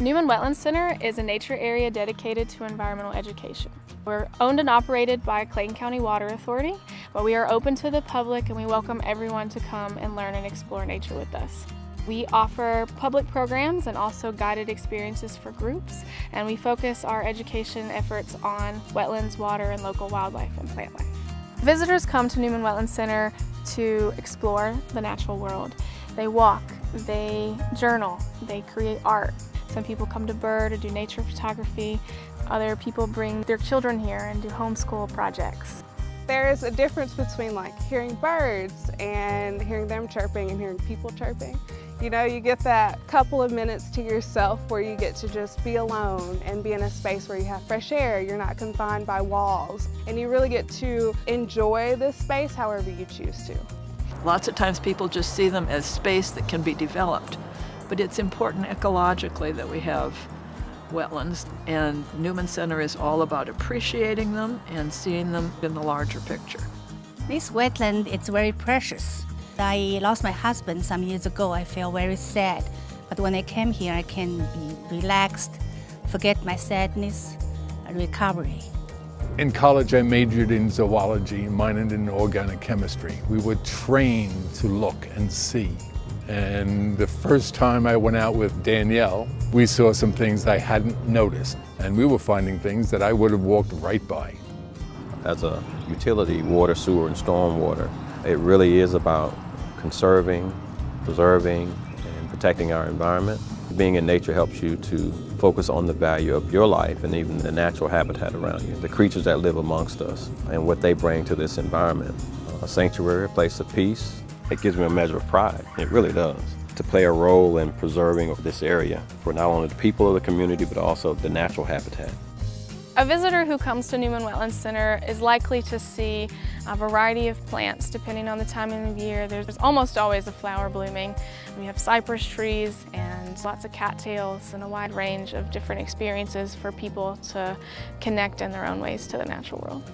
Newman Wetlands Center is a nature area dedicated to environmental education. We're owned and operated by Clayton County Water Authority, but we are open to the public and we welcome everyone to come and learn and explore nature with us. We offer public programs and also guided experiences for groups, and we focus our education efforts on wetlands, water, and local wildlife and plant life. Visitors come to Newman Wetlands Center to explore the natural world. They walk, they journal, they create art, some people come to bird or do nature photography. Other people bring their children here and do homeschool projects. There's a difference between like hearing birds and hearing them chirping and hearing people chirping. You know, you get that couple of minutes to yourself where you get to just be alone and be in a space where you have fresh air, you're not confined by walls, and you really get to enjoy this space however you choose to. Lots of times people just see them as space that can be developed but it's important ecologically that we have wetlands and Newman Center is all about appreciating them and seeing them in the larger picture. This wetland is very precious. I lost my husband some years ago. I feel very sad. But when I came here, I can be relaxed, forget my sadness, and recovery. In college, I majored in zoology, minored in organic chemistry. We were trained to look and see. And the first time I went out with Danielle, we saw some things I hadn't noticed. And we were finding things that I would have walked right by. As a utility, water, sewer, and stormwater, it really is about conserving, preserving, and protecting our environment. Being in nature helps you to focus on the value of your life and even the natural habitat around you, the creatures that live amongst us, and what they bring to this environment. A sanctuary, a place of peace, it gives me a measure of pride. It really does. To play a role in preserving this area for not only the people of the community, but also the natural habitat. A visitor who comes to Newman Wetlands Center is likely to see a variety of plants depending on the time of the year. There's almost always a flower blooming. We have cypress trees and lots of cattails and a wide range of different experiences for people to connect in their own ways to the natural world.